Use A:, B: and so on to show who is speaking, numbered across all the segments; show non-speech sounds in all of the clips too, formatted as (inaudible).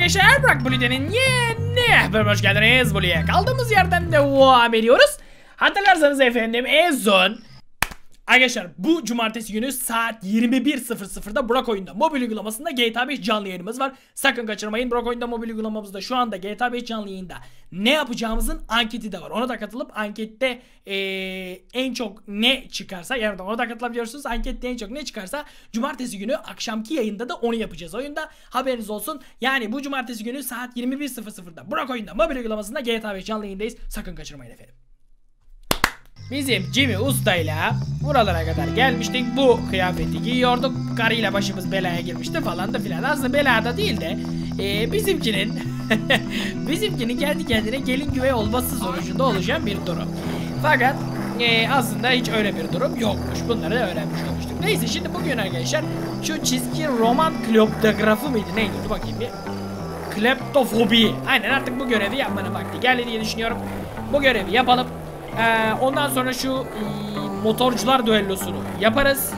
A: arkadaşlar Burak Blue'denin yeni bölümüne hoş geldiniz Blue'ye. Kaldığımız yerden devam ediyoruz. Hatırlarsanız efendim en son Arkadaşlar bu cumartesi günü saat 21.00'da Burak Oyunda mobil uygulamasında GTA 5 canlı yayınımız var. Sakın kaçırmayın. Burak Oyunda mobil uygulamamızda şu anda GTA 5 canlı yayında ne yapacağımızın anketi de var. Ona da katılıp ankette eee, en çok ne çıkarsa yani ona da katılabiliyorsunuz. Ankette en çok ne çıkarsa cumartesi günü akşamki yayında da onu yapacağız oyunda. Haberiniz olsun. Yani bu cumartesi günü saat 21.00'da Burak Oyunda mobil uygulamasında GTA 5 canlı yayındayız. Sakın kaçırmayın efendim. Bizim Jimmy Usta'yla buralara kadar gelmiştik. Bu kıyafeti giyiyorduk. Karıyla başımız belaya girmişti falan da filan. Aslında belada değil de e, bizimkinin (laughs) bizimkinin kendi kendine gelin güvey olması sonucunda oluşan bir durum. Fakat e, aslında hiç öyle bir durum yokmuş. Bunları da öğrenmiş olmuştuk. Neyse şimdi bugün arkadaşlar şu çizgi roman kloptografı mıydı neydi? Dur bakayım bir. Kleptofobi. Aynen artık bu görevi yapmanın vakti geldi diye düşünüyorum. Bu görevi yapalım. Ee, ondan sonra şu e, motorcular düellosunu yaparız.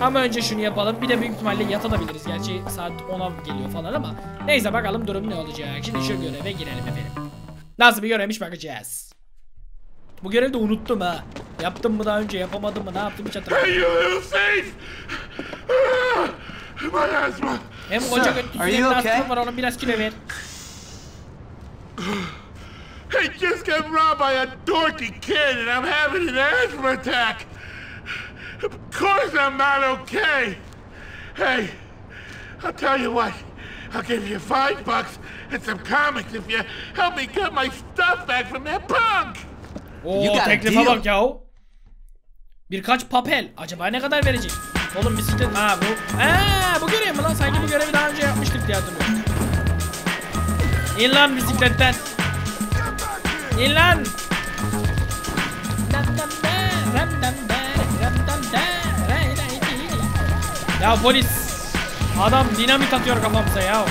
A: Ama önce şunu yapalım. Bir de büyük ihtimalle yatabiliriz. Gerçi saat 10'a geliyor falan ama. Neyse bakalım durum ne olacak. Şimdi şu göreve girelim efendim. Nasıl bir görevmiş bakacağız. Bu görevi de unuttum ha. Yaptım mı daha önce yapamadım mı ne yaptım hiç hatırlamıyorum. Hem koca götü var onun biraz kilo ver.
B: Got robbed by a dorky kid and I'm having an asthma attack. Of course I'm not okay. Hey, I'll tell you what. I'll give you five bucks and some comics if you help me get my stuff back from that punk.
A: Oo
C: You got a
A: teklife bak ya. Birkaç papel. Acaba ne kadar verecek? Oğlum bisiklet. Ha bu. Aa bu görev mi lan? Sanki bu görevi daha önce yapmıştık diye hatırlıyorum. İn lan bisikletten. İn lan. Ya polis. Adam dinamit atıyor kafamıza ya.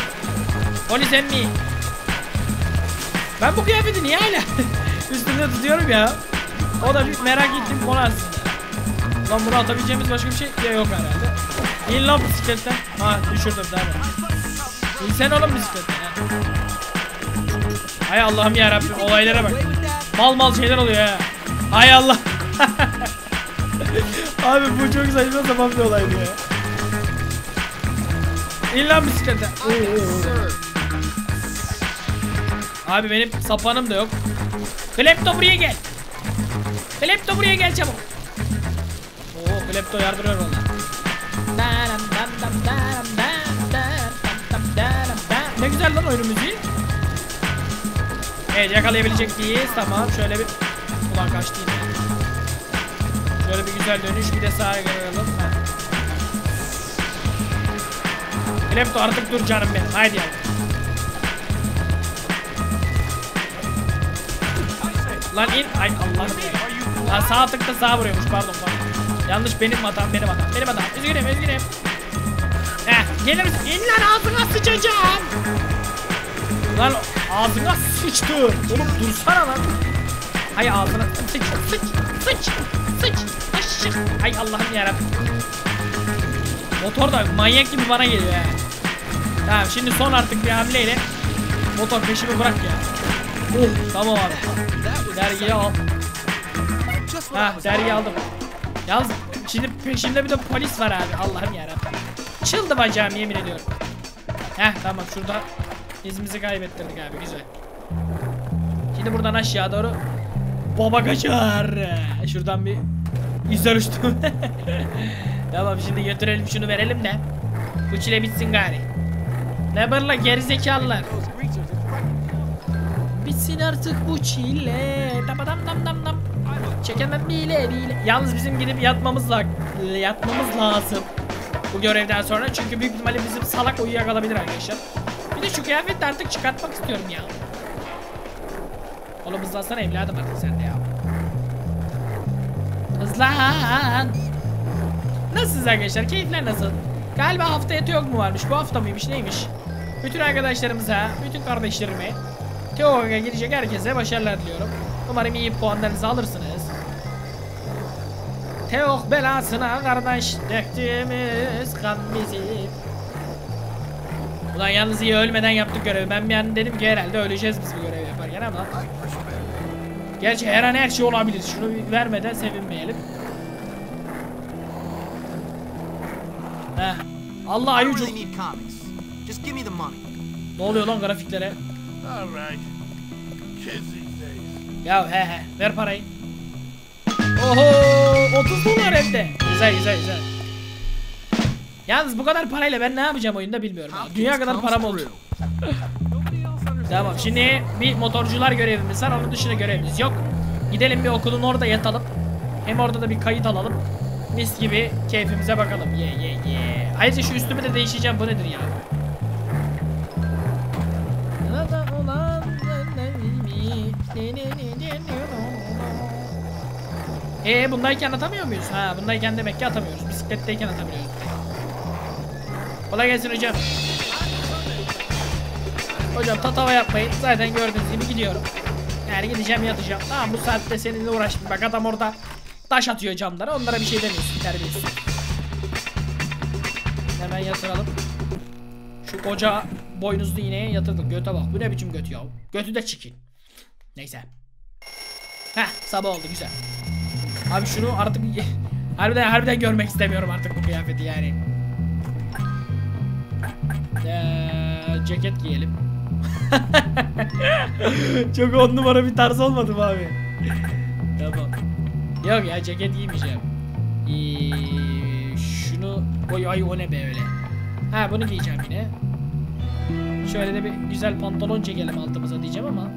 A: Polis emmi. Ben bu kıyafeti niye hala (laughs) üstünde tutuyorum ya? O da bir merak ettiğim konu aslında. Lan bunu atabileceğimiz başka bir şey yok herhalde. İn lan bisikletten. Ha düşürdüm tamam. İnsen oğlum bisikletten ha. Hay Allah'ım ya Rabbim olaylara bak. Mal mal şeyler oluyor ya. Hay Allah. (laughs) Abi bu çok saçma sapan bir olaydı ya. İn lan bisiklete. Abi benim sapanım da yok. Klepto buraya gel. Klepto buraya gel çabuk. Oo Klepto yardırıyor valla. Ne güzel lan oyun müziği. Evet yakalayabilecek miyiz? Tamam şöyle bir... Ulan kaçtı yine. Şöyle bir güzel dönüş bir de sağa görelim. Klepto artık dur canım benim. Haydi yavrum. Lan in. Ay Allah'ım ya. Ha sağ tıkta sağa vuruyormuş pardon pardon. Yanlış benim hatam benim hatam benim hatam. Üzgünüm üzgünüm. Heh gelir misin? İn lan ağzına sıçacağım. Lan ağzına sıçtı. Oğlum dursana lan. Hay ağzına sıç sıç sıç sıç. Aşık. Hay Allah'ım yarabbim. Motor da manyak gibi bana geliyor ya. Tamam şimdi son artık bir hamleyle motor peşimi bırak ya. Oh tamam abi. Dergiyi al. Ha dergiyi aldım. Yalnız şimdi peşimde bir de polis var abi. Allah'ım yarabbim. Çıldı bacağım yemin ediyorum. Heh tamam şurada izimizi kaybettirdik abi güzel. Şimdi buradan aşağı doğru baba kaçar. Şuradan bir iz oluştum. (laughs) tamam şimdi götürelim şunu verelim de. Bu çile bitsin gari. Ne bırla gerizekalılar. Bitsin artık bu çile. Damadam dam dam dam. Çekemem bile bile. Yalnız bizim gidip yatmamız yatmamız lazım. Bu görevden sonra çünkü büyük ihtimalle bizim salak uyuyakalabilir arkadaşlar. De şu kıyafeti artık çıkartmak istiyorum ya. Oğlum hızlansana evladım artık sen de ya. Hızlan. Nasılsınız arkadaşlar? Keyifler nasıl? Galiba haftaya TEOG mu varmış? Bu hafta mıymış? Neymiş? Bütün arkadaşlarımıza, bütün kardeşlerime TEOG'a girecek herkese başarılar diliyorum. Umarım iyi puanlarınızı alırsınız. Teok belasına kardeş döktüğümüz kan bizim. Ulan yalnız iyi ölmeden yaptık görevi. Ben bir an dedim ki herhalde öleceğiz biz bu görevi yaparken ama. Gerçi her an her şey olabilir. Şunu vermeden sevinmeyelim. Heh. Allah
C: money.
A: Ne oluyor lan grafiklere? Ya he he ver parayı. Oho 30 dolar hem de. Güzel güzel güzel. Yalnız bu kadar parayla ben ne yapacağım oyunda bilmiyorum. abi. Dünya kadar param oldu. Tamam şimdi bir motorcular görevimiz var. Onun dışında görevimiz yok. Gidelim bir okulun orada yatalım. Hem orada da bir kayıt alalım. Mis gibi keyfimize bakalım. Ye ye ye. Ayrıca şu üstümü de değişeceğim. Bu nedir ya? Ee bundayken atamıyor muyuz? Ha bundayken demek ki atamıyoruz. Bisikletteyken atabiliyoruz. Kolay gelsin hocam. Hocam tatava yapmayın. Zaten gördüğünüz gibi gidiyorum. Yani gideceğim yatacağım. Tamam bu saatte seninle uğraşmayayım. Bak adam orada taş atıyor camlara. Onlara bir şey demiyorsun. Terbiyesiz. Hemen yatıralım. Şu koca boynuzlu iğneye yatırdık. Göte bak. Bu ne biçim göt ya? Götü de çikin. Neyse. Heh sabah oldu güzel. Abi şunu artık (laughs) harbiden harbiden görmek istemiyorum artık bu kıyafeti yani. Ee, ceket giyelim. (laughs) Çok on numara bir tarz olmadı mı abi? tamam. Yok ya ceket giymeyeceğim. Ee, şunu oy ay o ne be öyle. Ha bunu giyeceğim yine. Şöyle de bir güzel pantolon çekelim altımıza diyeceğim ama.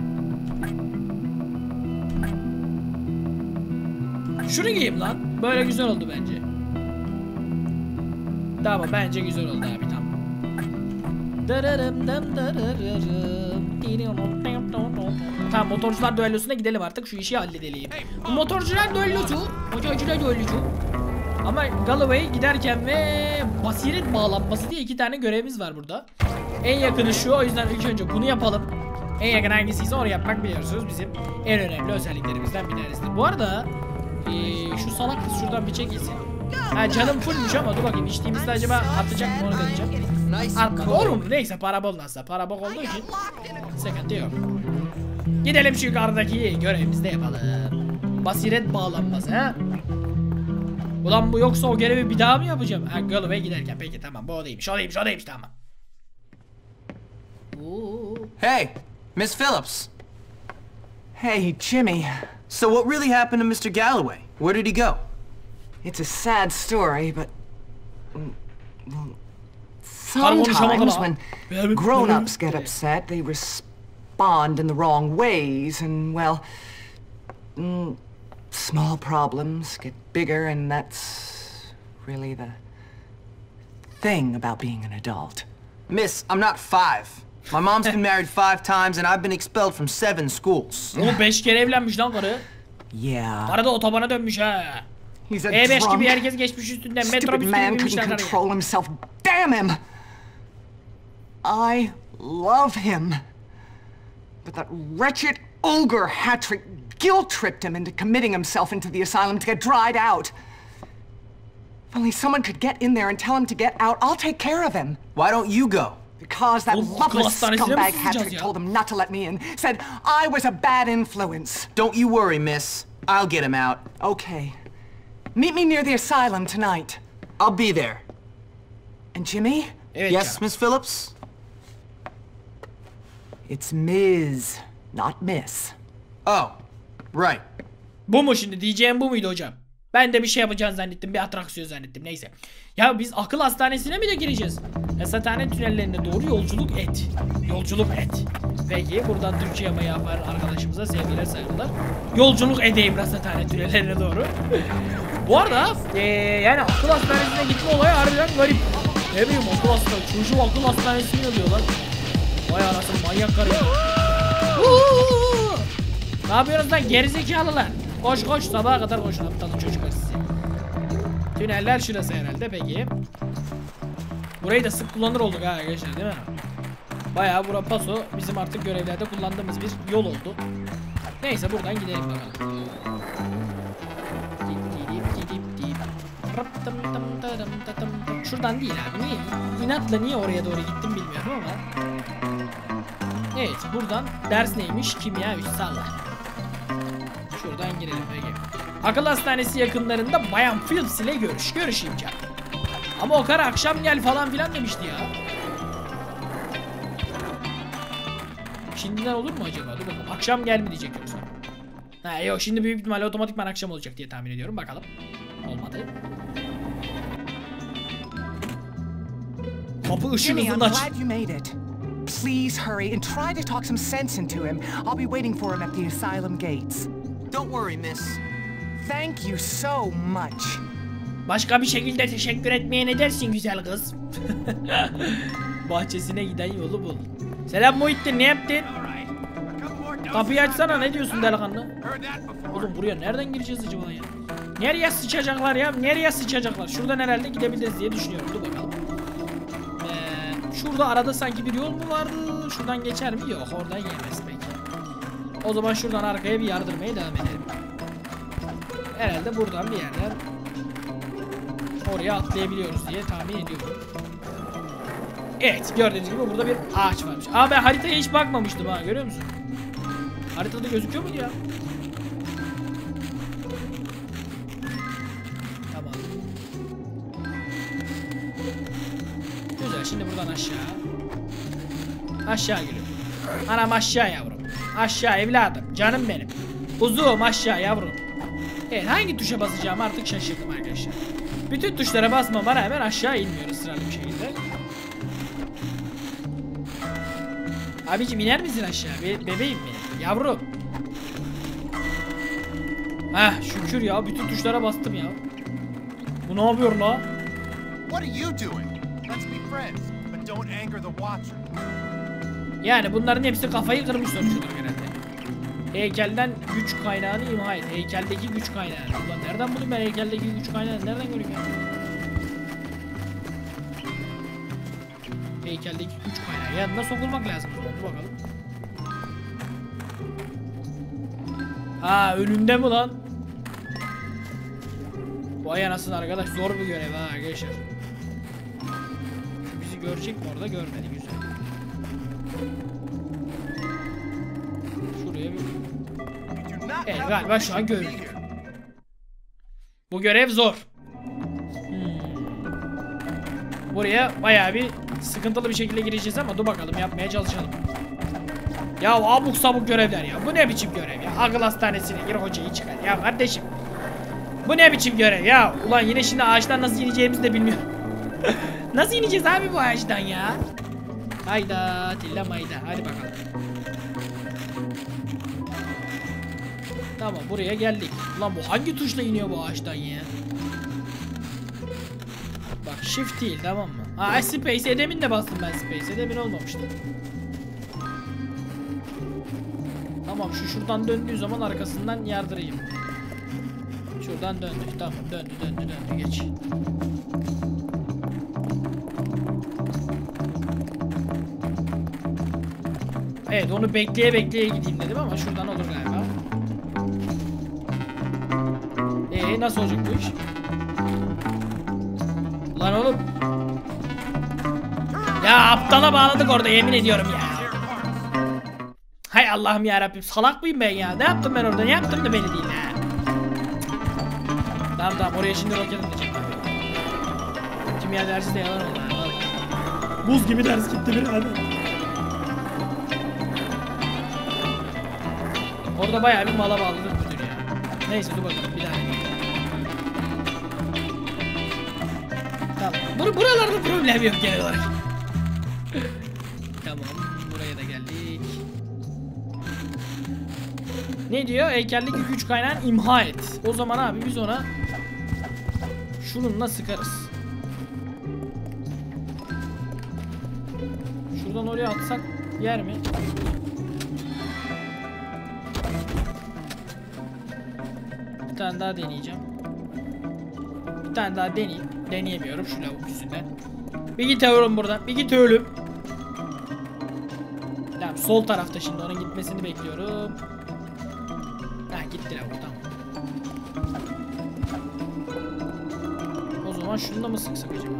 A: Şunu giyeyim lan. Böyle güzel oldu bence. Tamam bence güzel oldu abi tamam. Tamam motorcular düellosuna gidelim artık şu işi halledelim. Bu motorcular düellosu, motorcular düellosu. Ama Galloway giderken ve basiret bağlanması diye iki tane görevimiz var burada. En yakını şu o yüzden ilk önce bunu yapalım. En yakın hangisiyse onu yapmak biliyorsunuz bizim en önemli özelliklerimizden bir tanesidir. Bu arada eee, şu salak kız şuradan bir çekilsin. Ha canım fullmüş ama dur bakayım içtiğimizde acaba artacak mı onu deneyeceğim.
C: Cool.
A: olur mu? Neyse para bol nasılsa para bol olduğu için sıkıntı yok. Gidelim şu yukarıdaki görevimizi de yapalım. Basiret bağlanması ha. Ulan bu yoksa o görevi bir daha mı yapacağım? Ha Galloway giderken peki tamam bu o değilmiş o değilmiş o değilmiş tamam.
D: Hey, Miss Phillips.
E: Hey, Jimmy.
D: So what really happened to Mr. Galloway? Where did he go?
E: It's a sad story, but. Sometimes when grown-ups get upset, they respond in the wrong ways, and, well. mm, small problems get bigger, and that's really the thing about being an adult.
D: Miss, I'm not five. My mom's been (laughs) married five times and I've been expelled from seven schools.
A: O 5 kere evlenmiş lan karı.
E: Yeah.
A: Karı da otobana dönmüş ha.
E: He's a
A: E5
E: drunk,
A: gibi herkes geçmiş üstünden
E: stupid
A: metrobüs gibi
E: man
A: binmişler
E: couldn't control himself. Damn him! I love him. But that wretched ogre Hattrick guilt tripped him into committing himself into the asylum to get dried out. If only someone could get in there and tell him to get out, I'll take care of him.
D: Why don't you go?
E: Because that
A: Oğlum,
E: loveless
A: hastanesine mi
E: scumbag
A: sızacağız
E: Hattrick told him not to let me in, said I was a bad influence.
D: Don't you worry, miss. I'll get him out.
E: Okay. Meet me near the asylum tonight.
D: I'll be there.
E: And Jimmy?
D: Yes. Miss Phillips?
E: It's Ms., not Miss.
D: Oh, right.
A: Bu mu şimdi diyeceğim bu muydu hocam? Ben de bir şey yapacağını zannettim bir atraksiyon zannettim neyse. Ya biz akıl hastanesine mi de gireceğiz? Esathane tünellerine doğru yolculuk et. Yolculuk et. Peki buradan Türkçe yama yapan arkadaşımıza sevgiler saygılar. Yolculuk edeyim Rasathane tünellerine doğru. Bu arada eee, yani akıl hastanesine gitme olayı harbiden garip. Ne bileyim akıl hastanesi. Çocuğu akıl hastanesine alıyorlar. Vay anasını manyak karı. ya. Ne yapıyorsunuz lan gerizekalılar? Koş koş sabaha kadar koşun aptal çocuklar sizi. Tüneller şurası herhalde peki. Burayı da sık kullanır olduk ha arkadaşlar değil mi? Bayağı bura paso bizim artık görevlerde kullandığımız bir yol oldu. Neyse buradan gidelim bakalım. Şuradan değil abi. Niye? İnatla niye oraya doğru gittim bilmiyorum ama. Evet buradan ders neymiş? Kimya 3 salla. Şuradan girelim Ege. Akıl hastanesi yakınlarında Bayan Phillips ile görüş. Görüş imkanı. Ama o kara akşam gel falan filan demişti ya. Şimdiden olur mu acaba? Dur bakalım. Akşam gel mi diyecek yoksa? Ha yok şimdi büyük ihtimalle otomatikman akşam olacak diye tahmin ediyorum. Bakalım. Olmadı. Kapı
E: I'm
A: hızında aç.
E: Please hurry and try to talk some sense into him. I'll be waiting for him at the asylum gates.
D: Don't worry, miss.
E: Thank you so much.
A: Başka bir şekilde teşekkür etmeye ne dersin güzel kız? (laughs) Bahçesine giden yolu bul. Selam Muhittin ne yaptın? Kapıyı açsana ne diyorsun delikanlı? Oğlum buraya nereden gireceğiz acaba ya? Nereye sıçacaklar ya? Nereye sıçacaklar? Şuradan herhalde gidebiliriz diye düşünüyorum. Dur bakalım. Şurada arada sanki bir yol mu vardı? Şuradan geçer mi? Yok oradan gelmez peki. O zaman şuradan arkaya bir yardırmaya devam edelim. Herhalde buradan bir yerden oraya atlayabiliyoruz diye tahmin ediyorum. Evet gördüğünüz gibi burada bir ağaç varmış. Aa ben haritaya hiç bakmamıştım ha görüyor musun? Haritada gözüküyor muydu ya? Şimdi buradan aşağı. Aşağı geliyor. Anam aşağı yavrum. Aşağı evladım. Canım benim. Uzun aşağı yavrum. Evet hangi tuşa basacağım artık şaşırdım arkadaşlar. Bütün tuşlara basmama rağmen aşağı inmiyoruz sıralı bir şekilde. Abicim iner misin aşağı? Be bebeğim benim. Yavrum. Heh şükür ya bütün tuşlara bastım ya. Bu ne yapıyor la?
F: What are you doing?
A: Yani bunların hepsi kafayı kırmış sonuç olarak herhalde. Heykelden güç kaynağını imha et. Heykeldeki güç kaynağı. Ulan nereden bulayım ben heykeldeki güç kaynağını? Nereden göreyim ya? Heykeldeki güç kaynağı. Yanına sokulmak lazım. Dur bakalım. Ha önünde mi lan? Vay anasını arkadaş zor bir görev ha arkadaşlar. Görecek orada görmedi güzel. Şuraya bir... Evet galiba şu an
F: here.
A: Bu görev zor. Hmm. Buraya bayağı bir sıkıntılı bir şekilde gireceğiz ama dur bakalım yapmaya çalışalım. Ya abuk sabuk görevler ya. Bu ne biçim görev ya? Akıl hastanesine gir hocayı çıkar. Ya kardeşim. Bu ne biçim görev ya? Ulan yine şimdi ağaçtan nasıl ineceğimizi de bilmiyorum. (laughs) nasıl ineceğiz abi bu ağaçtan ya? Hayda tilla mayda. Hadi bakalım. Tamam buraya geldik. Ulan bu hangi tuşla iniyor bu ağaçtan ya? Bak shift değil tamam mı? Ha space edemin de bastım ben space edemin olmamıştı. Tamam şu şuradan döndüğü zaman arkasından yardırayım. Şuradan döndü tamam döndü döndü döndü geç. Evet onu bekleye bekleye gideyim dedim ama şuradan olur galiba. Ee nasıl olacak bu iş? Lan oğlum. Ya aptala bağladık orada yemin ediyorum ya. Hay Allah'ım ya Rabbim salak mıyım ben ya? Ne yaptım ben orada? Ne yaptım da beni değil ha? Tamam tamam oraya şimdi roket atacağım. Kimya dersi de yalan oldu. Buz gibi ders gitti birader. Orada bayağı bir mala bağladık müdür ya. Neyse dur bakalım bir daha. Tamam. Bur buralarda problem yok genel olarak. tamam. Buraya da geldik. Ne diyor? Heykeldeki güç kaynağını imha et. O zaman abi biz ona şununla sıkarız. Şuradan oraya atsak yer mi? Tane daha deneyeceğim. Bir tane daha deneyeyim. Deneyemiyorum şu lavuk yüzünden. Bir git oğlum buradan. Bir git oğlum. Tamam sol tarafta şimdi onun gitmesini bekliyorum. Ha gitti lavuk tamam. zaman şunu mı sıksak acaba?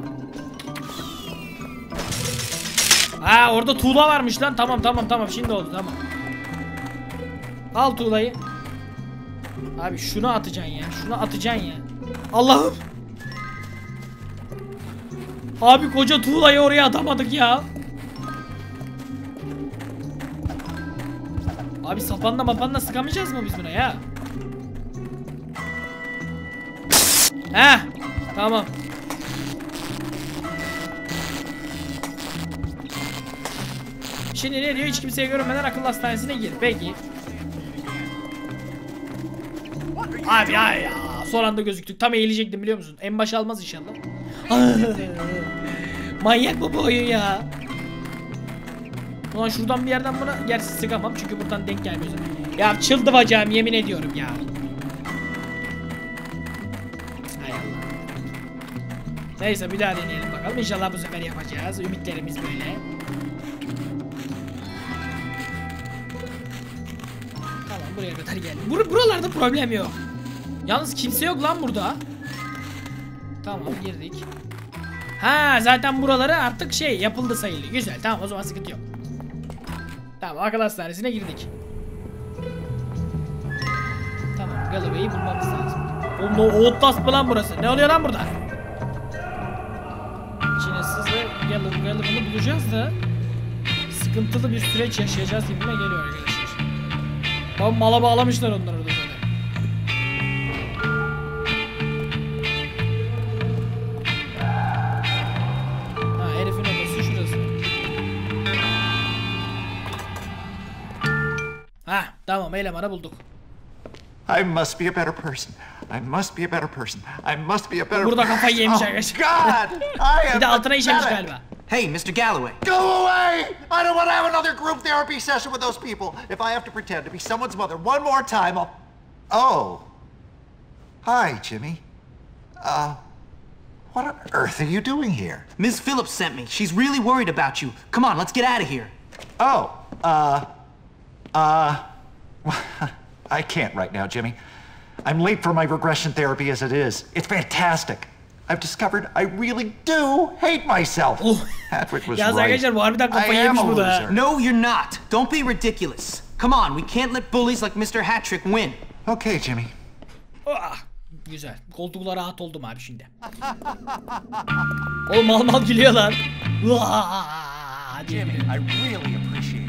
A: Ha orada tuğla varmış lan. Tamam tamam tamam şimdi oldu tamam. Al tuğlayı. Abi şunu atacaksın ya. Şunu atacaksın ya. Allah'ım. Abi koca tuğlayı oraya atamadık ya. Abi sapanla mapanla sıkamayacağız mı biz buna ya? Heh. Tamam. Şimdi ne diyor? Hiç kimseye görünmeden akıl hastanesine gir. Peki. Abi ya ya. Son anda gözüktük. Tam eğilecektim biliyor musun? En baş almaz inşallah. (laughs) Manyak mı bu oyun ya? Ulan şuradan bir yerden buna gerçi sıkamam çünkü buradan denk gelmiyor. Ya çıldıracağım yemin ediyorum ya. Hay. Neyse bir daha deneyelim bakalım. İnşallah bu sefer yapacağız. Ümitlerimiz böyle. Tamam buraya kadar geldim. Bur buralarda problem yok. Yalnız kimse yok lan burada. Tamam girdik. Ha zaten buraları artık şey yapıldı sayılıyor. Güzel tamam o zaman sıkıntı yok. Tamam akıl hastanesine girdik. Tamam Galloway'i bulmamız lazım. Oğlum o Outlast lan burası? Ne oluyor lan burada? Çin'e sızı Gallow, Galloway'ı bulacağız da sıkıntılı bir süreç yaşayacağız gibime geliyor arkadaşlar. Bak mala bağlamışlar onları orada Ha tamam elemanı bulduk.
G: I must be a better person. I must be a better person. I must be a better
A: Burada kafayı yemiş
G: Oh. God! I am
A: Bir de altına işemiş galiba.
D: Hey, Mr. Galloway.
G: Go away! I don't want to have another group therapy session with those people. If I have to pretend to be someone's mother one more time, I'll. Oh. Hi, Jimmy. Uh, what on earth are you doing here?
D: Miss Phillips sent me. She's really worried about you. Come on, let's get out of here.
G: Oh, uh, uh, (laughs) I can't right now, Jimmy. I'm late for my regression therapy as it is. It's fantastic. I've discovered I really do hate myself.
A: Oh. (laughs)
G: Patrick was
A: Yalnız
G: right.
A: arkadaşlar bu harbiden
G: I
A: kafayı
G: am
A: yemiş
G: a loser.
D: No, you're not. Don't be ridiculous. Come on, we can't let bullies like Mr. Hattrick win.
G: Okay, Jimmy.
A: Ah, güzel. Koltuklara rahat oldum abi şimdi. Oğlum mal mal gülüyor lan. Vaa diye
F: Jimmy,
A: gülüyor.
F: I really appreciate it.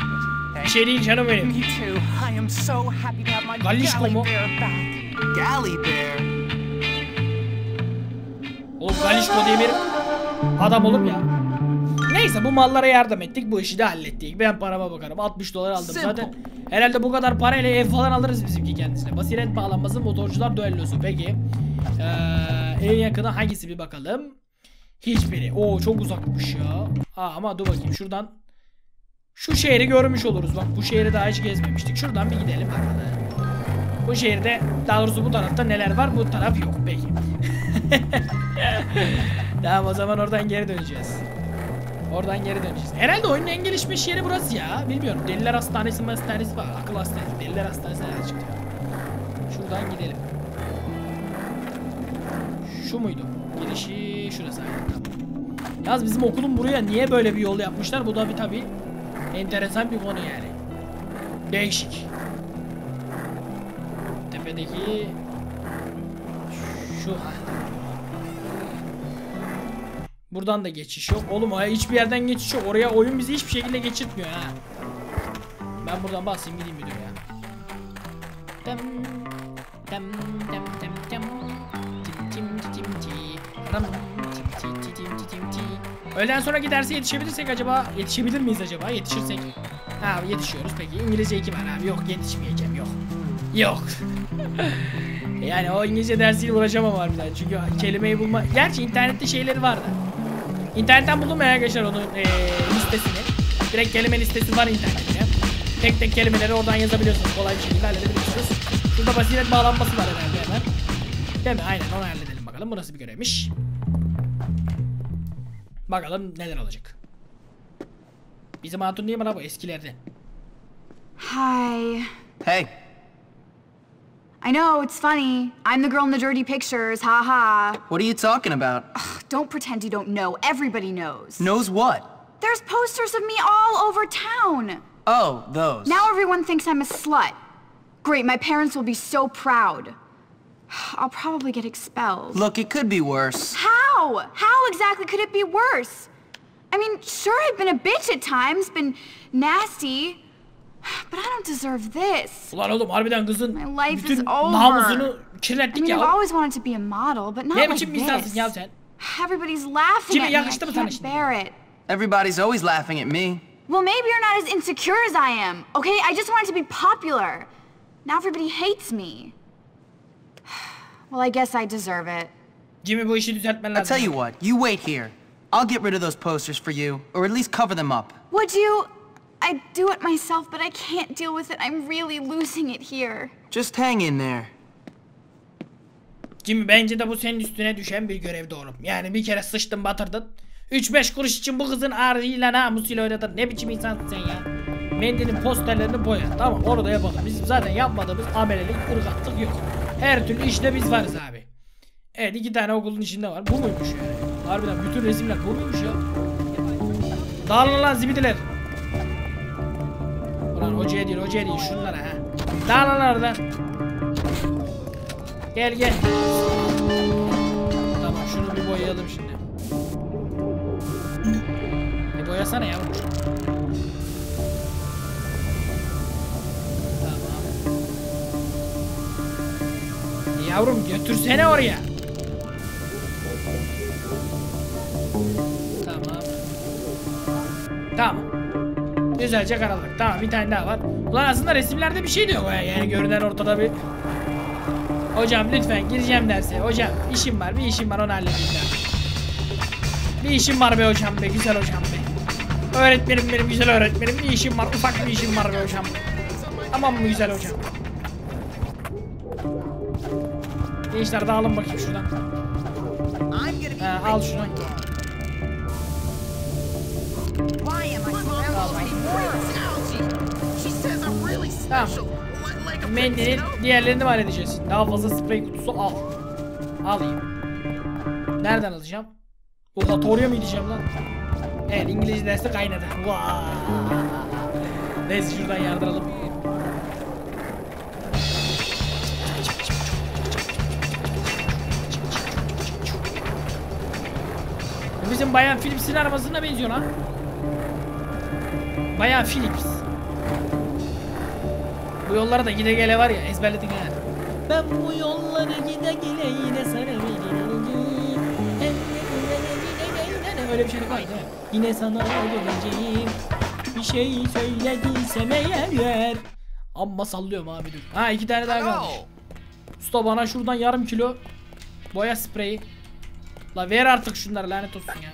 A: Bir şey değil canım benim.
C: Me too. I am so happy to have my
A: Galişko mu?
C: bear back.
D: Galley bear.
A: Oğlum Galişko diye bir adam olur mu ya? Neyse bu mallara yardım ettik. Bu işi de hallettik. Ben parama bakarım. 60 dolar aldım zaten. Herhalde bu kadar parayla ev falan alırız bizimki kendisine. Basiret bağlanması motorcular düellosu. Peki. Ee, en yakını hangisi bir bakalım. Hiçbiri. Oo çok uzakmış ya. Aa, ama dur bakayım şuradan. Şu şehri görmüş oluruz. Bak bu şehri daha hiç gezmemiştik. Şuradan bir gidelim bakalım. Bu şehirde daha doğrusu bu tarafta neler var bu taraf yok. Peki. (laughs) tamam o zaman oradan geri döneceğiz. Oradan geri döneceğiz. Herhalde oyunun en gelişmiş yeri burası ya. Bilmiyorum. Deliler hastanesi hastanesi var. Akıl hastanesi. Deliler hastanesi nerede çıktı? Şuradan gidelim. Şu muydu? Girişi şurası. Yalnız bizim okulun buraya niye böyle bir yol yapmışlar? Bu da bir tabi enteresan bir konu yani. Değişik. Tepedeki şu Buradan da geçiş yok. Oğlum oraya hiçbir yerden geçiş yok. Oraya oyun bizi hiçbir şekilde geçirtmiyor ha. Ben buradan basayım gideyim videoya. Tem tem tem tem tem tim tim tim tim ti ti tim ti tim ti Öğleden sonra giderse yetişebilirsek acaba yetişebilir miyiz acaba? Yetişirsek. Ha yetişiyoruz peki. İngilizce 2 var abi. Yok yetişmeyeceğim yok. Yok. (laughs) yani o İngilizce dersiyle uğraşamam harbiden. Çünkü kelimeyi bulma... Gerçi internette şeyleri vardı. İnternetten buldum ya arkadaşlar onun eee, listesini. Direkt kelime listesi var internette. Tek tek kelimeleri oradan yazabiliyorsunuz. Kolay bir şekilde halledebiliyorsunuz. Şurada basiret bağlanması var herhalde hemen. Değil mi? Aynen onu halledelim bakalım. Bu nasıl bir görevmiş. Bakalım neler olacak. Bizim hatun değil mi lan bu eskilerden?
H: Hi.
D: Hey,
H: I know, it's funny. I'm the girl in the dirty pictures, ha ha.
D: What are you talking about?
H: Don't pretend you don't know. Everybody knows.
D: Knows what?
H: There's posters of me all over town.
D: Oh, those.
H: Now everyone thinks I'm a slut. Great, my parents will be so proud. I'll probably get expelled.
D: Look, it could be worse.
H: How? How exactly could it be worse? I mean, sure, I've been a bitch at times, been nasty, but I don't deserve this.
A: Ulan oğlum harbiden kızın
H: My life
A: bütün
H: is over.
A: namusunu
H: I
A: kirlettik
H: mean, I've always wanted to be a model, but not
A: Ne
H: like
A: biçim bir insansın
H: this.
A: ya sen?
H: Everybody's laughing
A: Jimmy,
H: at me. I
A: yakıştı mı sana
H: can't bear it.
D: Everybody's always laughing at me.
H: Well, maybe you're not as insecure as I am, okay? I just wanted to be popular. Now everybody hates me. Well, I guess I deserve it.
A: Jimmy bu işi düzeltmen
D: I
A: lazım.
D: tell you what, you wait here. I'll get rid of those posters for you, or at least cover them up.
H: Would you? I'd do it myself, but I can't deal with it. I'm really losing it here.
D: Just hang in there.
A: Jimmy bence de bu senin üstüne düşen bir görev doğru. Yani bir kere sıçtın batırdın. 3-5 kuruş için bu kızın ağrıyla namusuyla oynadın. Ne biçim insansın sen ya? Mendilin posterlerini boya. Tamam onu da yapalım. Bizim zaten yapmadığımız amelelik, ırgatlık yok. Her türlü işte biz varız abi. Evet iki tane okulun içinde var. Bu muymuş yani? Harbiden bütün resimler bu muymuş ya? Dağılın lan zibidiler. Ulan hocaya değil hocaya değil şunlara ha. Dağılın oradan. Gel gel. Tamam şunu bir boyayalım şimdi. Bir boyasana yavrum. Yavrum götürsene oraya. Tamam. Tamam. Güzelce karaladık. Tamam bir tane daha var. Ulan aslında resimlerde bir şey de yok ya. Yani görünen ortada bir Hocam lütfen gireceğim derse. Hocam işim var bir işim var onu halledeceğim. Bir işim var be hocam be güzel hocam be. Öğretmenim benim güzel öğretmenim bir işim var ufak bir işim var be hocam. Tamam mı güzel hocam? Gençler dağılın bakayım şuradan. Ha, al şunu. Tamam. Mendilin diğerlerini mi halledeceğiz? Daha fazla sprey kutusu al. Alayım. Nereden alacağım? Oratoria mı gideceğim lan? Evet İngilizce dersi kaynadı. Vay. Neyse şuradan yardıralım. Bizim Bayan Philips'in arabasına benziyor lan. Bayan Philips. Bu yollara da gide gele var ya ezberledin ha. Ben bu yolları gide gele yine sana geleceğim. Öyle bir şey mi? Yine sana geleceğim. Bir şey söylediysem eğer. Amma sallıyorum abi dur. Ha iki tane daha kalmış. Usta bana şuradan yarım kilo boya spreyi. La ver artık şunları lanet olsun ya.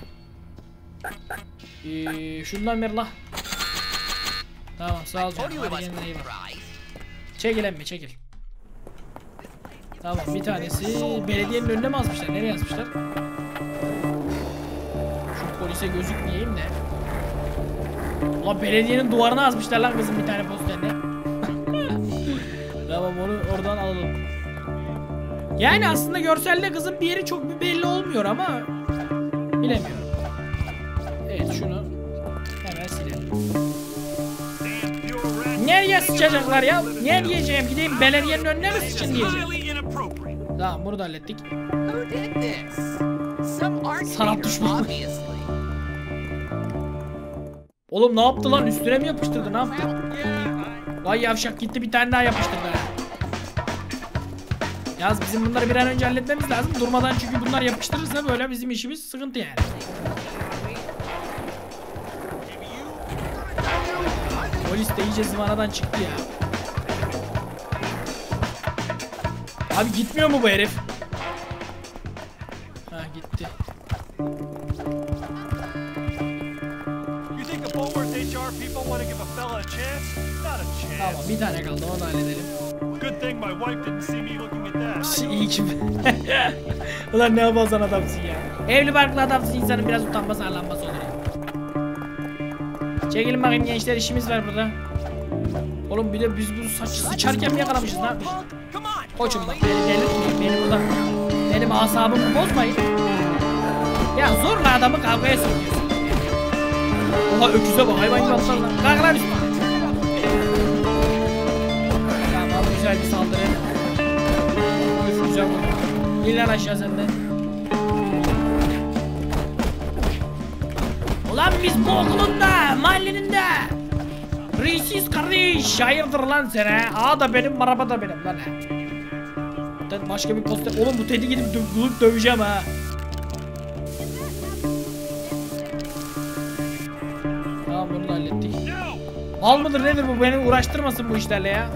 A: Ee, şundan ver la. Tamam sağ ol canım. Hadi kendine iyi bak. Çekil emmi çekil. Tamam bir tanesi belediyenin önüne mi yazmışlar? Nereye yazmışlar? Şu polise gözükmeyeyim de. Ulan belediyenin duvarına yazmışlar lan kızım bir tane posterini. Yani aslında görselde kızın bir yeri çok bir belli olmuyor ama bilemiyorum. Evet şunu hemen silelim. Nereye sıçacaklar ya? Nereye diyeceğim? Gideyim belediyenin önüne mi sıçın diyeceğim. Tamam bunu da hallettik. Sanat düşmanı. Oğlum ne yaptı lan? Üstüne mi yapıştırdı? Ne yaptı? Vay yavşak gitti bir tane daha yapıştırdı. Yaz bizim bunları bir an önce halletmemiz lazım. Durmadan çünkü bunlar yapıştırırsa böyle bizim işimiz sıkıntı yani. Polis de iyice zıvanadan çıktı ya. Abi gitmiyor mu bu herif? Ha gitti. Tamam bir tane kaldı onu halledelim.
F: Good thing my wife didn't see me looking.
A: İyi ki. (laughs) Ulan ne yapalsan adamsın ya. Evli barklı adamsın insanın biraz utanması arlanması olur ya. Çekilin bakayım gençler işimiz var burada. Oğlum bir de biz bu saç sıçarken mi yakalamışız ne yapmışız? Koçum bak beni delirtmeyin. Beni burada benim asabımı bozmayın. Ya zorla adamı kavgaya sokuyorsun. Oha öküze bak hayvan gibi atlarlar. Kalk lan üstüne. Tamam güzel bir saldırı. Güzel vurdu. İn lan aşağı sen de. Ulan biz bu okulun da mahallenin de. Reisiz kardeş hayırdır lan sen ha Aa da benim araba da benim lan Ben Başka bir poster Oğlum bu Teddy gidip dö bulup döveceğim ha? Tamam bunu da hallettik. Mal mıdır nedir bu? Beni uğraştırmasın bu işlerle ya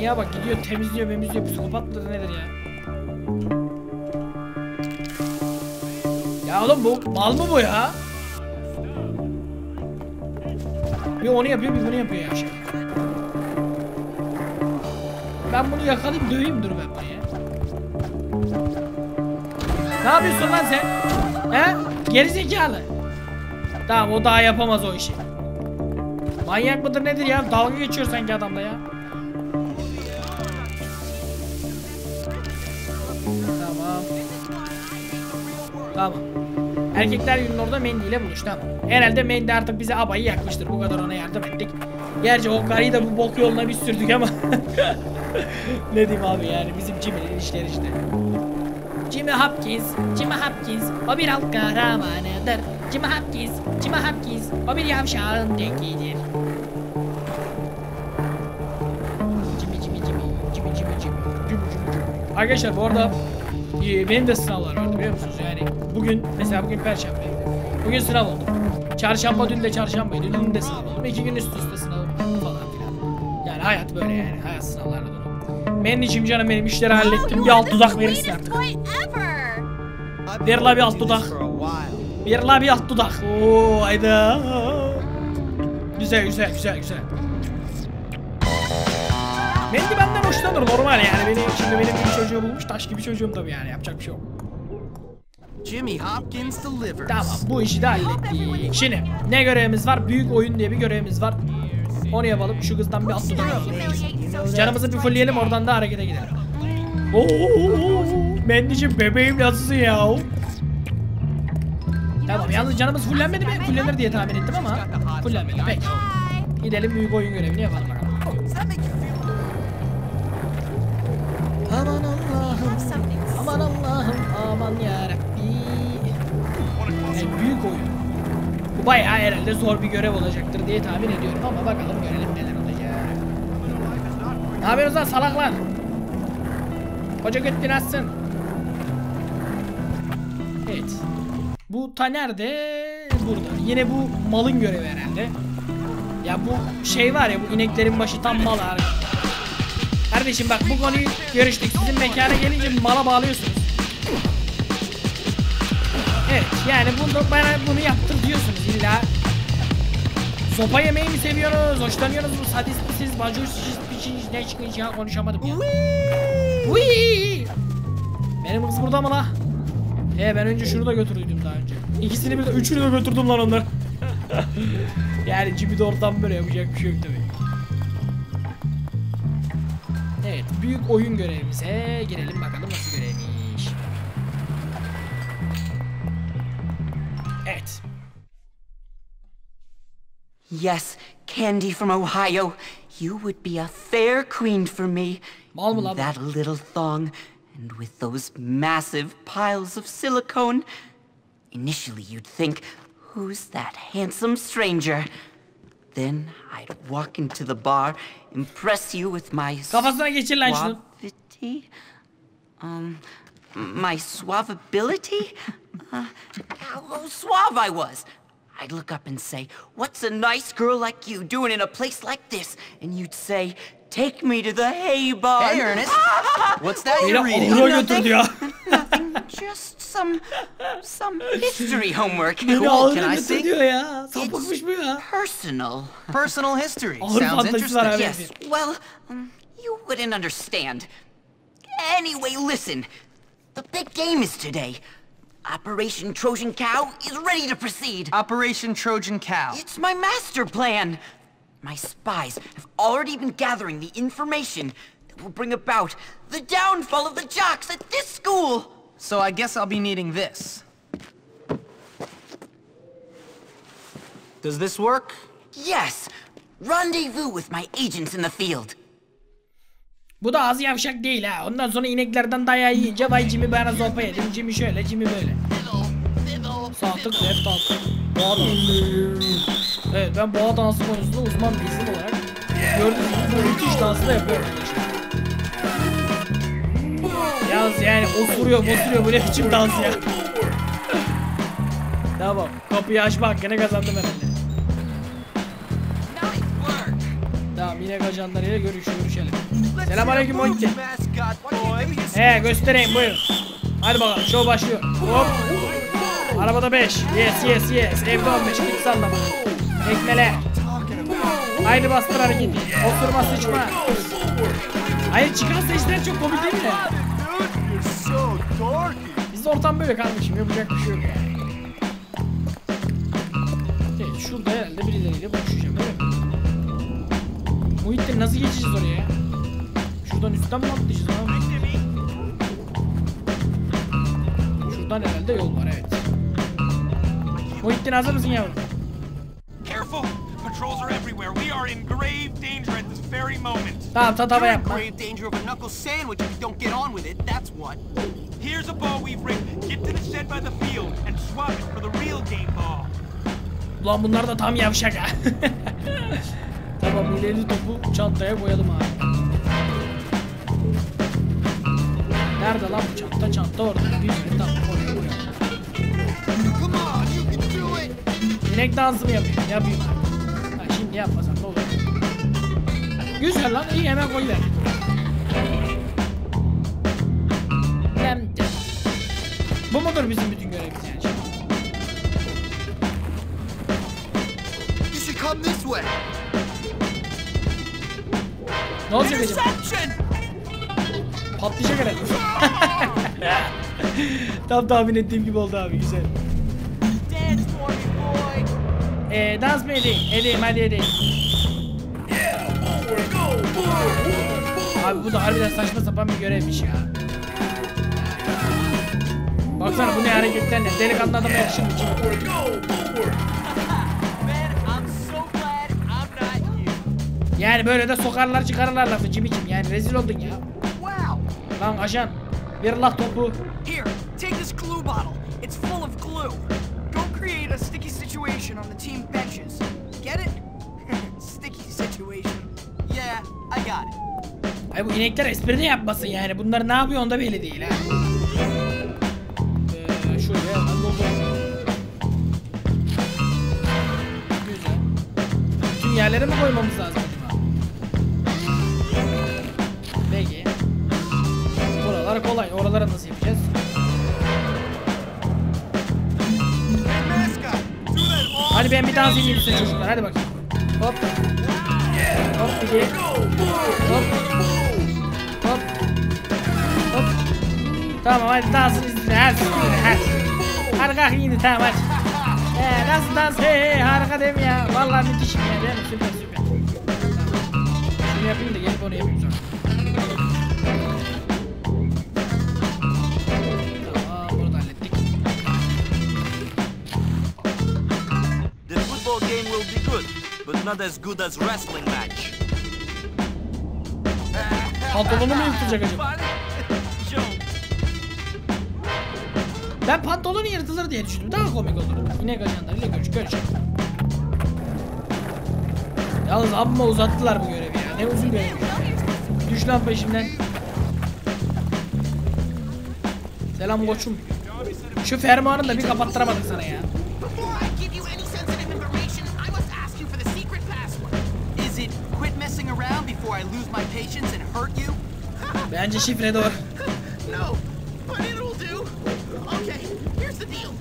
A: Manyağa bak gidiyor temizliyor memizliyor psikopat mıdır nedir ya Ya oğlum bu mal mı bu ya? Bir onu yapıyor bir bunu yapıyor ya şey. Ben bunu yakalayıp döveyim dur ben bunu ya. Ne yapıyorsun lan sen? He? Gerizekalı. Tamam o daha yapamaz o işi. Manyak mıdır nedir ya? Dalga geçiyor sanki adamla ya. tamam. Erkekler gününde orada Mendy ile buluştu tamam. Herhalde Mendy artık bize abayı yakmıştır. Bu kadar ona yardım ettik. Gerçi o karıyı da bu bok yoluna bir sürdük ama. (laughs) ne diyeyim abi yani bizim Jimmy'nin işleri işte. Jimmy Hopkins, Jimmy Hopkins, o bir alt kahramanıdır. Jimmy Hopkins, Jimmy Hopkins, o bir yavşağın tekidir. Jimmy, Jimmy, Jimmy, Jimmy, Jimmy, Jimmy, Jimmy, Jimmy. Arkadaşlar bu arada benim de sınavlar vardı biliyor musunuz? Yani bugün mesela bugün perşembe. Bugün sınav oldu. Çarşamba dün de çarşambaydı. Dün de sınav oldum. İki gün üst üste sınavım falan filan. Yani hayat böyle yani. Hayat sınavlarla dolu. İçin canım benim işleri hallettim. Bir alt dudak verirsin artık. Ver la bir alt dudak. Ver la bir alt dudak. Oo hayda. Güzel güzel güzel güzel. Mendy benden hoşlanır normal yani. Beni, şimdi benim gibi çocuğu bulmuş taş gibi çocuğum tabii yani yapacak bir şey yok.
D: Jimmy Hopkins delivers.
A: Tamam bu işi de hallettik. Şimdi ne görevimiz var? Büyük oyun diye bir görevimiz var. Onu yapalım. Şu kızdan bir alalım. Canımızı bir fullleyelim oradan da harekete gidelim. Oo, Mendy'cim bebeğim nasılsın ya? Tamam yalnız canımız fullenmedi mi? Fullenir diye tahmin ettim ama fullenmedi. Peki. Gidelim büyük oyun görevini yapalım bakalım. Aman yarabbi. Yani büyük oyun. Bu bayağı herhalde zor bir görev olacaktır diye tahmin ediyorum ama bakalım görelim neler olacak. Ne yapıyorsunuz lan salaklar? Koca göt nasılsın? Evet. Bu Taner de burada. Yine bu malın görevi herhalde. Ya bu şey var ya bu ineklerin başı tam mal abi. Kardeşim bak bu konuyu görüştük. Sizin mekana gelince mala bağlıyorsunuz. Evet yani bunu bana bunu yaptır diyorsunuz illa. Sopa yemeği mi seviyorsunuz? Hoşlanıyorsunuz mu? Sadist misiniz? Majusiz misiniz? Ne çıkınca konuşamadım ya. Uyyy! Benim kız burada mı la? He ben önce şunu da götürdüm daha önce. İkisini bir de üçünü de götürdüm lan onları. (laughs) yani Jimmy de oradan böyle yapacak bir şey yok tabii. Evet büyük oyun görevimize girelim bakalım
I: Yes, Candy from Ohio. You would be a fair queen for me.
A: Mal mı
I: In
A: lan
I: that little thong, and with those massive piles of silicone. Initially, you'd think, who's that handsome stranger? Then I'd walk into the bar, impress you with my
A: Kafasına geçir lan şunu.
I: suavity, um, my suavability. Uh, how suave I was. I'd look up and say, "What's a nice girl like you doing in a place like this?" And you'd say, "Take me to the hay barn."
D: Hey, Ernest. (laughs) What's that you're reading?
A: ahıra (laughs) götürdü.
I: Nothing, just some, some history homework.
D: Cool, can I see?
A: diyor ya. Sapıkmış bu ya.
I: Personal.
D: Personal history. Sounds interesting.
I: Yes. Well, um, you wouldn't understand. Anyway, listen. The big game is today. Operation Trojan Cow is ready to proceed.
D: Operation Trojan Cow.
I: It's my master plan. My spies have already been gathering the information that will bring about the downfall of the jocks at this school.
D: So I guess I'll be needing this. Does this work?
I: Yes, rendezvous with my agents in the field.
A: Bu da az yavşak değil ha. Ondan sonra ineklerden dayağı yiyince vay Jimmy bana sopa yedim. Jimmy şöyle, Jimmy böyle. Sağ tık, left alt. Evet ben boğa dansı konusunda uzman bir isim olarak gördüğünüz gibi bu müthiş dansı da yapıyorum. Yalnız yani osuruyor osuruyor ne biçim dans ya. tamam kapıyı açma hakkını kazandım herhalde. Tamam yine ajanlarıyla görüş görüşelim. Selamünaleyküm Monty. He göstereyim buyurun. Hadi bakalım show başlıyor. Hop. Arabada 5. Yes yes yes. Evde 15. Git sallama. Tekmele. Haydi bastır hareketi. Osurma sıçma. Hayır çıkan sesler çok komik değil mi? Biz ortam böyle kardeşim yapacak bir şey yok yani. Evet şurada herhalde birileriyle buluşacağım mi? Muhittin nasıl geçeceğiz oraya ya? Şuradan üstten mi atlayacağız abi? Şuradan herhalde yol var evet. Muhittin hazır mısın yavrum?
F: Careful! Patrols are everywhere. We are in grave danger at this very moment.
A: Tamam tatava yapma.
J: grave danger of a knuckle sandwich if you don't get on with it, that's what.
F: Here's a ball we've rigged. Get to the shed by the field and swap it for the real game ball.
A: Ulan bunlar da tam yavşak ha. (laughs) tamam ileri topu çantaya koyalım abi. Nerede lan bu çanta? Çanta orada. Güzel tamam oraya koyalım. İnek dansı mı yapayım? Yapayım abi. Şimdi yapmasam ne olur. Güzel lan iyi hemen koyuver. Dem dem. Bu mudur bizim bütün görevimiz yani?
J: You come this way.
A: Ne olacak acaba? Patlayacak herhalde. (laughs) Tam tahmin ettiğim gibi oldu abi güzel.
J: Dance for me, boy!
A: Ee, dans mı edeyim? Edeyim hadi edeyim. Abi bu da harbiden saçma sapan bir görevmiş ya. Baksana bu ne hareketler ne? Delikanlı adama yakışır mı? Yani böyle de sokarlar çıkarırlar lafı cimicim yani rezil oldun ya.
J: Wow!
A: Lan ajan bir laf topu.
J: Here, take this glue bottle. It's full of glue. Go create a sticky situation on the team benches. Get it? (laughs) sticky situation. Yeah, I got it.
A: Ay bu inekler espri de yapmasın yani bunlar ne yapıyor onda belli değil ha. Ee, dolduralım. Güzel. Bütün yerlere mi koymamız lazım Buralar kolay. Oralara nasıl yapacağız? Hadi ben bir dans edeyim size çocuklar. Hadi bakayım. Hop. Hop bir de. Hop. Hop. Hop. Tamam hadi dansın izle. Hadi. Hadi. Hadi kalk yine tamam hadi. Ee, nasıl dans? Hey hey harika değil mi ya? Vallahi müthişim ya değil mi? Süper süper. Şunu yapayım da gelip onu yapayım sonra.
K: Not as good as wrestling match.
A: Pantolonu mu yırtılacak acaba? Ben pantolonu yırtılır diye düşündüm. Daha komik olur. İnek ajanlarıyla görüş görüş. Yalnız amma uzattılar bu görevi ya. Ne uzun görev. Düş lan peşimden. Selam koçum. Şu fermuarını da bir kapattıramadık sana ya. Bence şifre doğru. (laughs)
J: No, but it'll do. Okay, here's the deal.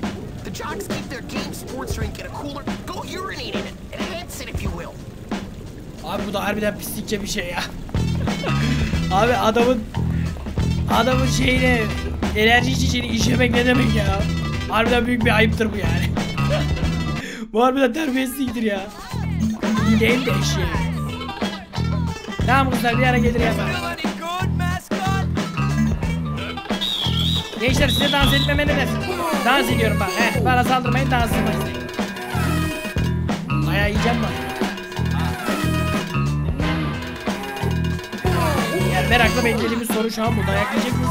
J: The jocks keep their game sports drink in a cooler. Go urinate in it. Enhance it if you will.
A: Abi bu da harbiden pislikçe bir şey ya. (laughs) Abi adamın adamın şeyine enerji içeceğini işemek ne demek ya? Harbiden büyük bir ayıptır bu yani. (laughs) bu harbiden terbiyesizliktir ya. Değil de eşeğim. Tamam kızlar bir ara gelir yaparım. Gençler size dans etmeme ne dersin? Dans ediyorum bak. Heh, bana saldırmayın dans etmeyin. Bayağı yiyeceğim bak. Yani merakla beklediğimiz soru şu an bu. Dayak yiyecek miyiz?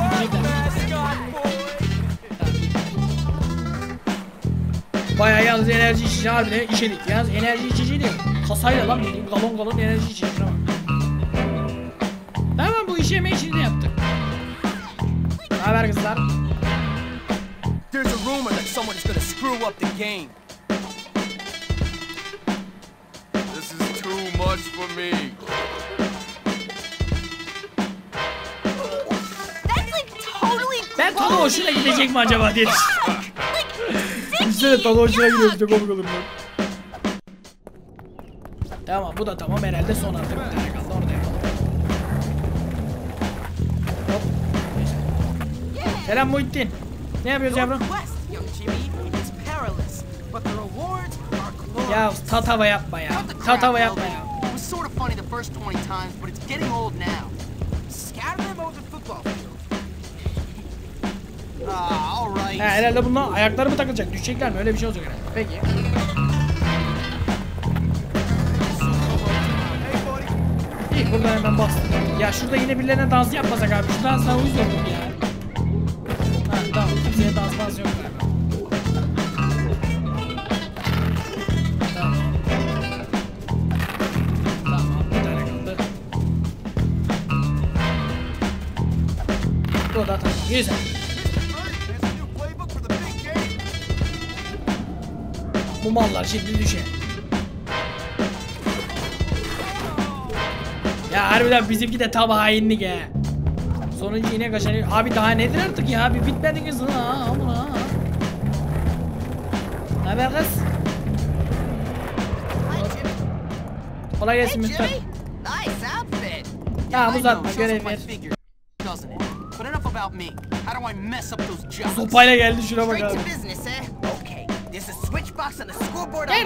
A: Bayağı yalnız enerji içeceği harbiden işedik. Yalnız enerji içeceği. Kasayla lan bildiğin galon galon enerji içeceği. Tamam bu işi yeme işini de yaptık. Ne haber kızlar?
J: There's a rumor that someone is gonna screw up the game.
L: This is too much for me.
H: That's like totally
A: Ben tadı hoşuna gidecek mi acaba diye düşünüyorum. Tadı hoşuna gidiyor işte komik olur mu? Tamam bu da tamam herhalde son artık bir tane kaldı orada Selam Muhittin. Ne yapıyoruz yavrum? Ya tatava yapma ya. Tatava yapma ya.
J: It was sort of funny the first 20 times, but it's getting old now. Scatter them over the football field. (laughs)
E: Ah.
A: He herhalde bunlar ayakları mı takılacak? Düşecekler mi? Öyle bir şey olacak herhalde. Peki. İyi buradan hemen bastım. Ya şurada yine birilerine dans yapmasak abi. Şu dansdan uyuz oldum ya. Kimseye dans dans yok galiba. Tamam. Tamam bir tane kaldı. Bu da tamam. Güzel. Bu mallar şimdi düşer. Ya harbiden bizimki de tam hainlik he. Sonuncu yine kaçanıyor. Abi daha nedir artık ya? Bir bitmedi sana ha. Aman ha. Ne haber kız? Kolay gelsin
J: outfit.
A: Tamam
J: I
A: uzatma görev ver. Sopayla geldi şuna bak abi.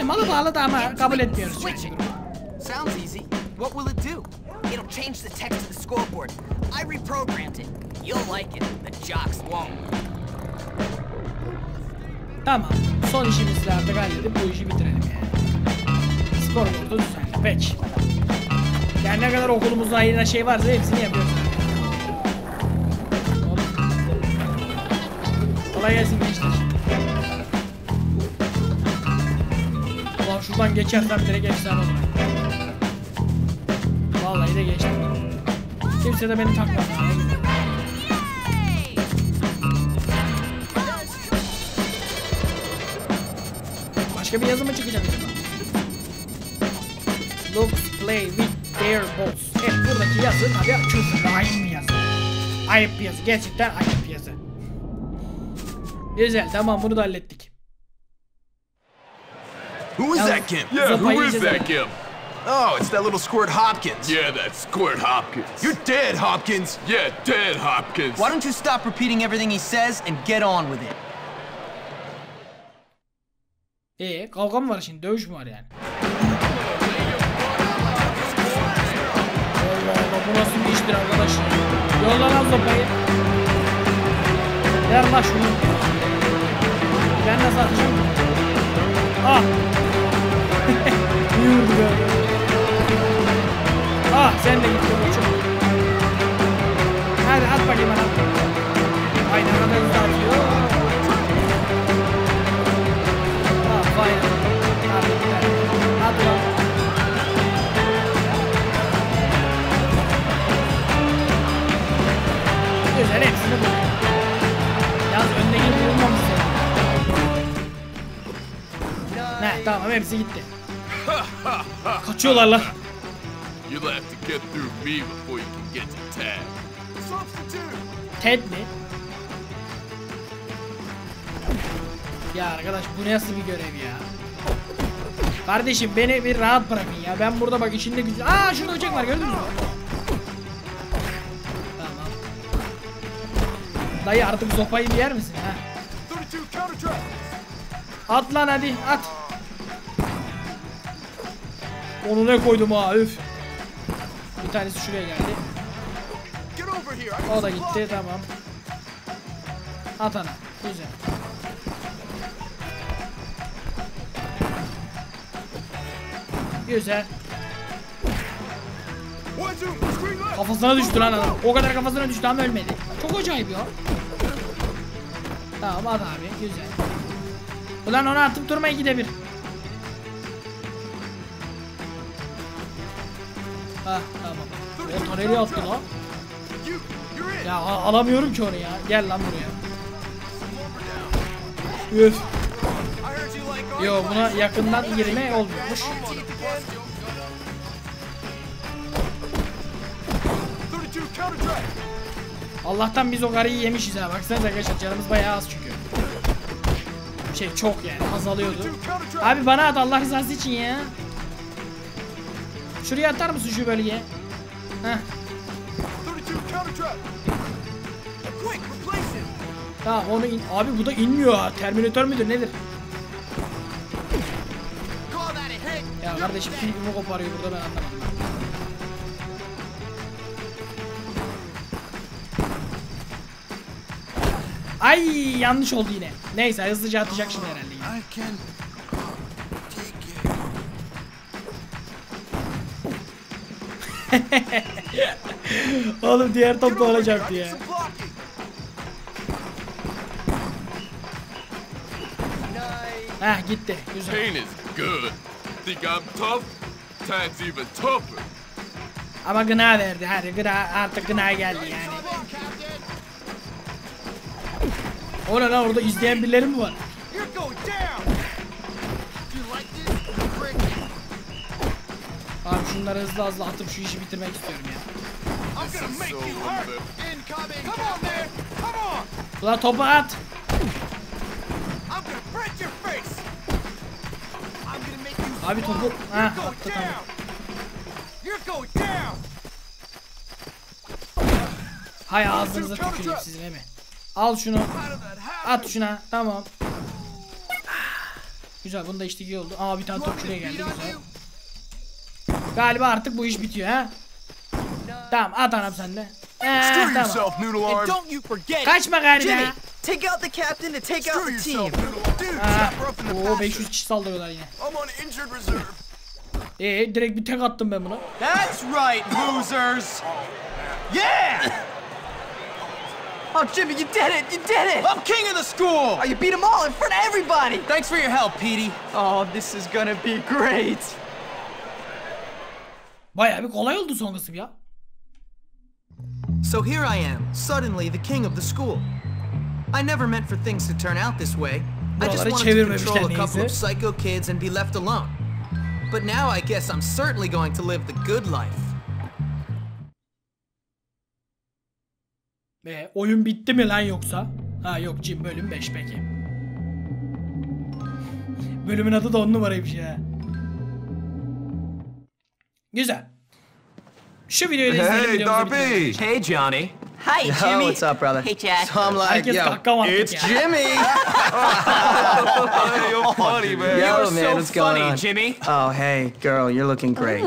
J: on
A: malı da ama kabul etmiyoruz.
J: Sounds easy. What will it do? It'll change the text of the scoreboard. I reprogrammed it. You'll like it. The jocks won't.
A: Tamam. Son işimizi artık halledip bu işi bitirelim yani. Skorboardu düzenle. Peki. Yani ne kadar okulumuzun ayırına şey varsa hepsini yapıyoruz. Kolay gelsin gençler. Ulan şuradan geçersem direkt efsane olur. Vallahi de geçtim. Kimse de beni güzel. Başka bir yazı mı çıkacak acaba? Looks play with their balls. Evet buradaki yazı tabii küfür. Ayıp bir yazı. Ayıp bir yazı. Gerçekten ayıp bir yazı. Güzel tamam bunu da hallettik.
M: Who is that Kim?
A: Yeah, who is that
M: Kim? Oh, it's that little Squirt Hopkins.
L: Yeah, that's Squirt Hopkins.
M: You're dead, Hopkins.
L: Yeah, dead Hopkins.
D: Why don't you stop repeating everything he says and get on with it?
A: Ee kavga mı var şimdi? Dövüş mü var yani? Allah Allah bu nasıl bir iştir arkadaş ya? Yolla lan sopayı. Ver lan şunu. Ben nasıl atacağım? Ah! (laughs) Vurdu be. Ah sen de git koçum. Hadi at bakayım bana. Ay ne kadar hızlı atıyor. Ah vay. Abi güzel. At lan. Güzel hepsini bu. Yalnız öndeki tamam hepsi gitti. (laughs) Kaçıyorlar lan.
L: You'll have to get through me before you can get to Tad.
A: Ted mi? Ya arkadaş bu nasıl bir görev ya? Kardeşim beni bir rahat bırakın ya. Ben burada bak içinde güzel. Aa şurada uçak var gördünüz mü? Tamam. Dayı artık sopayı bir yer misin ha? At lan hadi at. Onu ne koydum ha üf. Bir tanesi şuraya geldi. O da gitti tamam. At ana. Güzel. Güzel. Kafasına düştü lan adam. O kadar kafasına düştü ama ölmedi. Çok acayip ya. Tamam at abi güzel. Ulan onu atıp durma ikide bir. Ha tamam. O taneri attı lan. Ya alamıyorum ki onu ya. Gel lan buraya. Üf. Yo buna yakından girme olmuyormuş. Allah'tan biz o karıyı yemişiz ha. Baksanıza arkadaşlar canımız bayağı az çünkü. Şey çok yani azalıyordu. Abi bana at Allah rızası için ya. Şuraya atar mısın şu bölgeye? Heh. Tamam onu in abi bu da inmiyor ha. Terminator müdür nedir? Ya kardeşim filmimi koparıyor burada ben anlamadım. Ay yanlış oldu yine. Neyse hızlıca atacak şimdi herhalde yine. (laughs) Oğlum diğer top da olacaktı ya. Heh gitti. Güzel.
L: Pain is good. Think I'm tough? Time's even tougher.
A: Ama gına verdi. Hadi gına artık gına geldi yani. O ne lan orada izleyen birileri mi var? Şunları hızlı hızlı atıp şu işi bitirmek istiyorum ya. Ulan topu at. Abi topu ha attı tamam. Hay ağzınıza tüküreyim sizin mi? Al şunu. At şuna. Tamam. Güzel bunda işte iyi oldu. Aa bir tane top şuraya geldi güzel. Galiba artık bu iş bitiyor ha. Tamam at anam sen de. Ee, tamam. Kaçma gari be.
C: take out the captain to take out the team.
A: Ha. Oo
M: passer.
A: 500 kişi saldırıyorlar yine. Ee direkt bir tek attım ben buna.
C: That's right, losers. Yeah! Oh, Jimmy, you did it! You did it! I'm king of the school! Oh, you beat them all in front of everybody! Thanks for your help, Petey. Oh, this is gonna be great.
A: Bayağı bir kolay oldu son kısım ya.
D: So here I am, suddenly the king of the school. I never meant for things to turn out this way. I just wanted to control a couple of psycho kids and be left alone. But now I guess I'm certainly going to live the good life.
A: Ee, oyun bitti mi lan yoksa? Ha yok Jim bölüm 5 peki. Bölümün adı da 10 numaraymış ya. Güzel. Şu videoyu da izleyelim.
M: Hey,
A: videomuzu.
M: Darby.
C: Hey, Johnny.
I: Hi,
D: Yo,
I: Jimmy.
D: what's up, brother?
I: Hey, Chad.
D: So I'm like, yo, it's
A: ya.
D: Jimmy.
M: You're funny, man.
D: Yo,
C: You're
D: man,
C: so
D: what's going
C: funny,
D: on?
C: Jimmy.
D: Oh, hey, girl, you're looking great.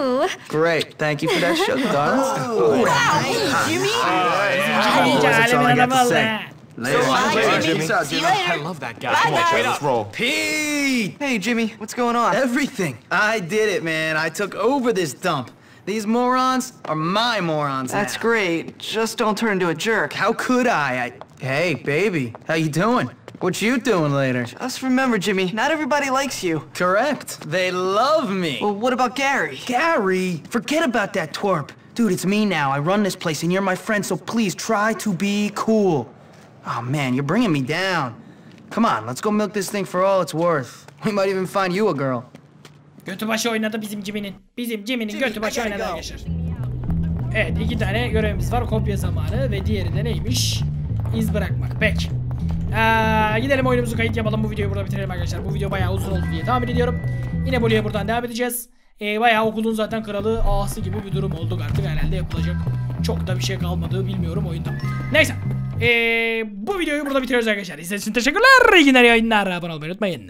D: Great, thank you for that sugar, darling.
I: Wow, hey, Jimmy.
A: İyice
D: Oh, that's all I
A: alemin
D: got to
A: adamı
D: say.
A: Allah.
D: Later.
I: Bye,
D: Later,
I: Jimmy.
D: Peace out,
I: See you later.
C: I love that guy.
I: Bye,
C: Come on,
I: guys.
C: Chad, let's roll.
D: Pete!
E: Hey, Jimmy, what's going on?
D: Everything. I did it, man. I took over this dump. These morons are my morons
E: That's
D: now.
E: great. Just don't turn into a jerk.
D: How could I? I? Hey, baby, how you doing? What you doing later?
E: Just remember, Jimmy, not everybody likes you.
D: Correct. They love me.
E: Well, what about Gary?
D: Gary, forget about that twerp. Dude, it's me now. I run this place and you're my friend, so please try to be cool. Oh man, you're bringing me down. Come on, let's go milk this thing for all it's worth. We might even find you a girl.
A: Götü başı oynadı bizim Jimmy'nin. Bizim Jimmy'nin götü başı oynadı arkadaşlar. Evet iki tane görevimiz var. Kopya zamanı ve diğeri de neymiş? İz bırakmak. Peki. Ee, gidelim oyunumuzu kayıt yapalım. Bu videoyu burada bitirelim arkadaşlar. Bu video bayağı uzun oldu diye tahmin ediyorum. Yine buraya buradan devam edeceğiz. Ee, bayağı okulun zaten kralı ağası gibi bir durum olduk artık herhalde yapılacak. Çok da bir şey kalmadı bilmiyorum oyunda. Neyse. Ee, bu videoyu burada bitiriyoruz arkadaşlar. İzlediğiniz için teşekkürler. İyi günler yayınlar. Abone olmayı unutmayın.